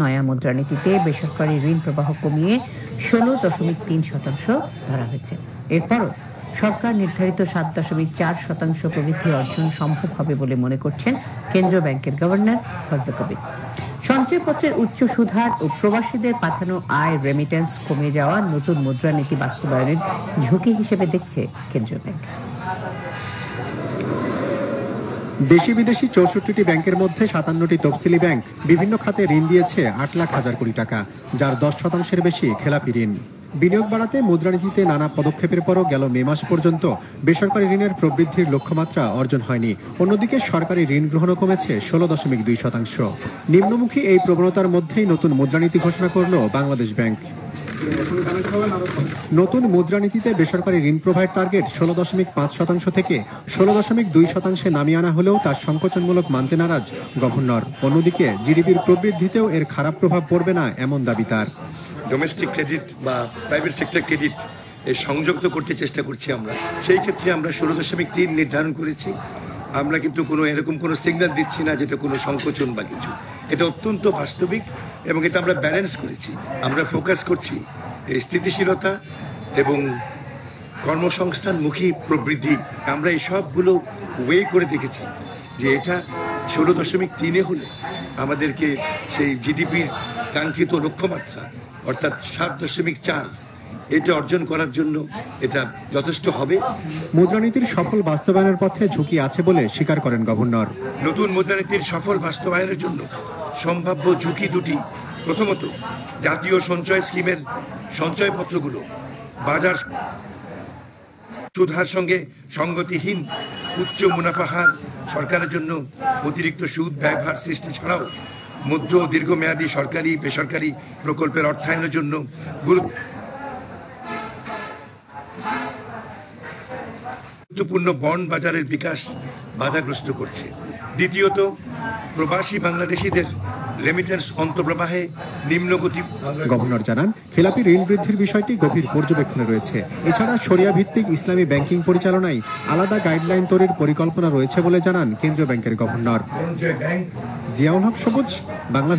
নয়া মুদ্রানীতিতে বেসরকারি ঋণ প্রবাহ কমিয়ে ষোলো দশমিক তিন শতাংশ ধরা হয়েছে। এরপরও সরকার নির্ধারিত সাত দশমিক চার শতাংশ প্রবৃদ্ধি অর্জন সম্ভব হবে বলে মনে করছেন কেন্দ্রীয় ব্যাংকের গভর্নর ফজলে কবির। সঞ্চয়পত্রের উচ্চ সুধার ও প্রবাসীদের পাঠানো আয় রেমিটেন্স কমে যাওয়া নতুন মুদ্রানীতি বাস্তবায়নের ঝুঁকি হিসেবে দেখছে কেন্দ্রীয় ব্যাংক। দেশি বিদেশি চৌষট্টিটি ব্যাংকের মধ্যে সাতান্নটি তফসিলি ব্যাংক বিভিন্ন খাতে ঋণ দিয়েছে আট লাখ হাজার কোটি টাকা, যার দশ শতাংশের বেশি খেলাপি ঋণ। বিনিয়োগ বাড়াতে মুদ্রানীতিতে নানা পদক্ষেপের পরও গেল মে মাস পর্যন্ত বেসরকারি ঋণের প্রবৃদ্ধির লক্ষ্যমাত্রা অর্জন হয়নি। অন্যদিকে সরকারি ঋণ গ্রহণও কমেছে ষোলো দশমিক দুই শতাংশ। নিম্নমুখী এই প্রবণতার মধ্যেই নতুন মুদ্রানীতি ঘোষণা করল বাংলাদেশ ব্যাংক। নতুন মুদ্রানীতিতে বেসরকারি ঋণ প্রোভাইড টার্গেট ষোলো দশমিক পাঁচ শতাংশ থেকে ষোলো দশমিক দুই শতাংশে নামিয়ে আনা হলেও তার সংকোচনমূলক মানতে নারাজ গভর্নর। অন্যদিকে, জিডিপির প্রবৃদ্ধিতেও এর খারাপ প্রভাব পড়বে না এমন দাবি তার। ডোমেস্টিক ক্রেডিট বা প্রাইভেট সেক্টর ক্রেডিট সংযুক্ত করতে চেষ্টা করছি আমরা। সেই ক্ষেত্রে আমরা ষোলো দশমিক তিন নির্ধারণ করেছি। আমরা কিন্তু কোনো এরকম কোনো সিগন্যাল দিচ্ছি না যেটা কোনো সংকোচন বা কিছু। এটা অত্যন্ত বাস্তবিক এবং এটা আমরা ব্যালেন্স করেছি। আমরা ফোকাস করছি এই স্থিতিশীলতা এবং কর্মসংস্থানমুখী প্রবৃদ্ধি। আমরা এই সবগুলো ওয়ে করে দেখেছি যে এটা ষোলো দশমিক তিনে হলে আমাদেরকে সেই জিডিপির কাঙ্ক্ষিত লক্ষ্যমাত্রা অর্থাৎ সাত দশমিক চার এটা অর্জন করার জন্য এটা যথেষ্ট হবে। মুদ্রানীতির সফল বাস্তবায়নের পথে ঝুঁকি আছে বলে স্বীকার করেন গভর্নর। নতুন মুদ্রানীতির সফল বাস্তবায়নের জন্য সম্ভাব্য ঝুঁকি দুটি। প্রথমত জাতীয় সঞ্চয় স্কিমের সঞ্চয়পত্রগুলো বাজার সুদহার সঙ্গে সঙ্গতিহীন উচ্চ মুনাফা হার সরকারের জন্য অতিরিক্ত সুদ ব্যয়ভার সৃষ্টি ছাড়াও মধ্য ও দীর্ঘমেয়াদী সরকারি বেসরকারি প্রকল্পের অর্থায়নের জন্য গুরুত্ব গুরুত্বপূর্ণ বন্ড বাজারের বিকাশ বাধাগ্রস্ত করছে। দ্বিতীয়ত প্রবাসী বাংলাদেশিদের রেমিটেন্স অন্তঃপ্রবাহে নিম্নগতি গভর্নর জানান খেলাপি ঋণ বৃদ্ধির বিষয়টি গভীর পর্যবেক্ষণে রয়েছে। এছাড়া সরিয়া ভিত্তিক ইসলামী ব্যাংকিং পরিচালনায় আলাদা গাইডলাইন তৈরির পরিকল্পনা রয়েছে বলে জানান কেন্দ্রীয় ব্যাংকের গভর্নর। জিয়াউল হক সবুজ বাংলা